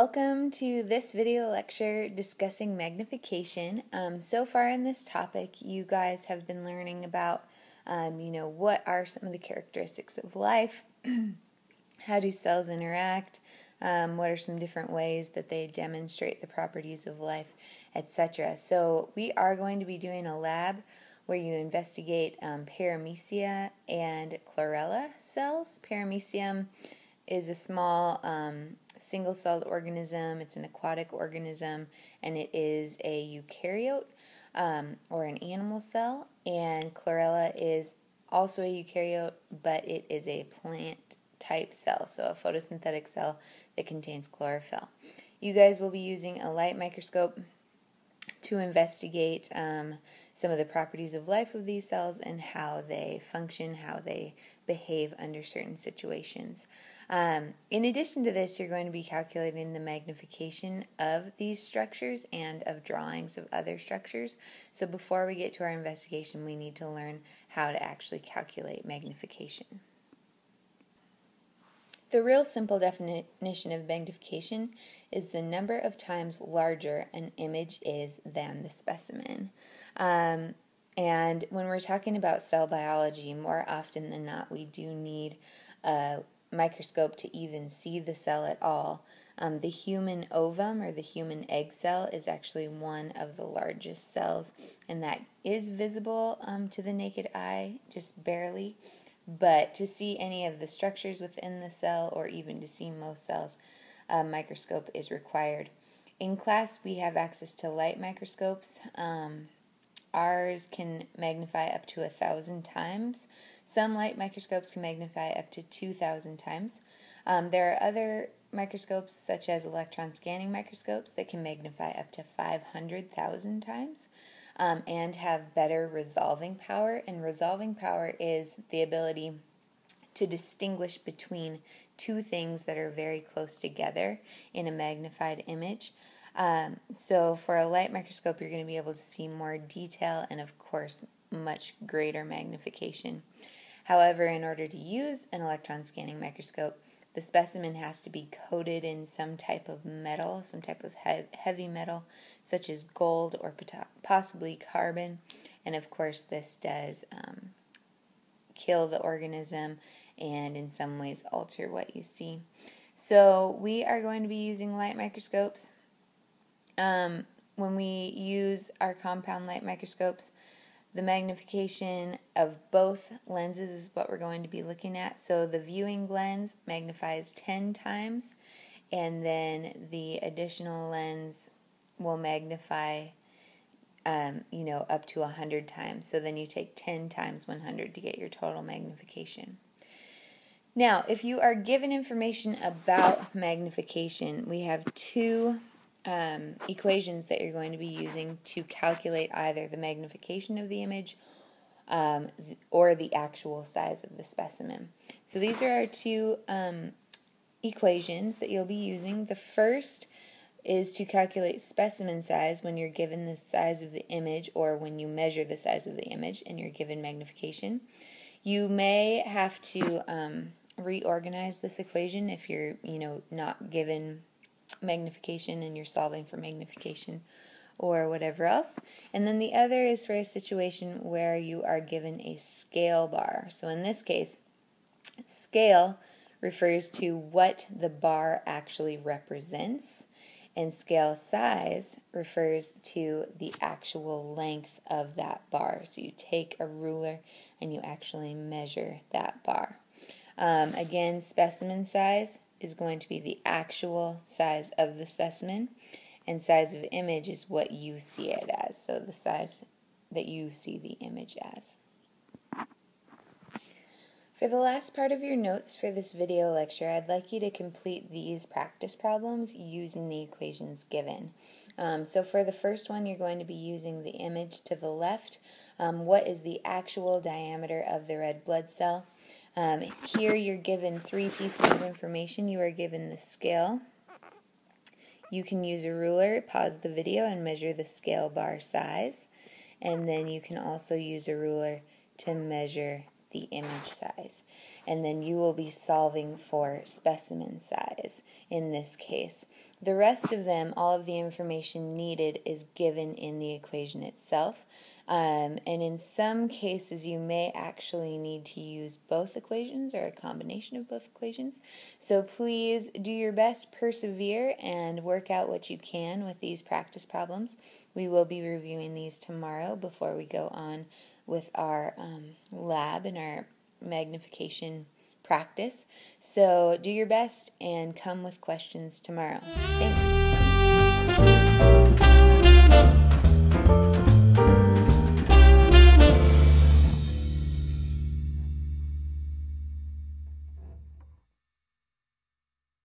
Welcome to this video lecture discussing magnification. Um, so far in this topic, you guys have been learning about, um, you know, what are some of the characteristics of life, how do cells interact, um, what are some different ways that they demonstrate the properties of life, etc. So we are going to be doing a lab where you investigate um, paramecia and chlorella cells. Paramecium is a small um, single celled organism, it's an aquatic organism, and it is a eukaryote um, or an animal cell. And chlorella is also a eukaryote, but it is a plant type cell, so a photosynthetic cell that contains chlorophyll. You guys will be using a light microscope to investigate um, some of the properties of life of these cells and how they function, how they behave under certain situations. Um, in addition to this, you're going to be calculating the magnification of these structures and of drawings of other structures. So before we get to our investigation, we need to learn how to actually calculate magnification. The real simple definition of magnification is the number of times larger an image is than the specimen. Um, and when we're talking about cell biology, more often than not, we do need a microscope to even see the cell at all. Um, the human ovum or the human egg cell is actually one of the largest cells, and that is visible um, to the naked eye, just barely. But to see any of the structures within the cell, or even to see most cells, a microscope is required. In class, we have access to light microscopes. Um, ours can magnify up to a thousand times. Some light microscopes can magnify up to 2,000 times. Um, there are other microscopes, such as electron scanning microscopes, that can magnify up to 500,000 times um, and have better resolving power. And resolving power is the ability to distinguish between two things that are very close together in a magnified image. Um, so, for a light microscope, you're going to be able to see more detail and, of course, much greater magnification. However, in order to use an electron scanning microscope, the specimen has to be coated in some type of metal, some type of he- heavy metal, such as gold or possibly carbon. And of course, this does um, kill the organism and in some ways alter what you see. So, we are going to be using light microscopes. Um, when we use our compound light microscopes, the magnification of both lenses is what we're going to be looking at. So the viewing lens magnifies 10 times, and then the additional lens will magnify, um, you know, up to 100 times. So then you take 10 times 100 to get your total magnification. Now, if you are given information about magnification, we have two um, equations that you're going to be using to calculate either the magnification of the image um, or the actual size of the specimen. So these are our two um, equations that you'll be using. The first is to calculate specimen size when you're given the size of the image or when you measure the size of the image and you're given magnification. You may have to um, reorganize this equation if you're, you know, not given magnification and you're solving for magnification or whatever else. And then the other is for a situation where you are given a scale bar. So in this case, scale refers to what the bar actually represents, and scale size refers to the actual length of that bar. So you take a ruler and you actually measure that bar. Um, again, specimen size is going to be the actual size of the specimen, and size of image is what you see it as. So the size that you see the image as. For the last part of your notes for this video lecture, I'd like you to complete these practice problems using the equations given. Um, so for the first one, you're going to be using the image to the left. Um, what is the actual diameter of the red blood cell? Um, here you're given three pieces of information. You are given the scale. You can use a ruler, pause the video, and measure the scale bar size. And then you can also use a ruler to measure the image size. and then you will be solving for specimen size in this case. The rest of them, all of the information needed is given in the equation itself. Um, and in some cases, you may actually need to use both equations or a combination of both equations. So please do your best, persevere, and work out what you can with these practice problems. We will be reviewing these tomorrow before we go on with our um, lab and our magnification practice. So do your best and come with questions tomorrow. Thanks.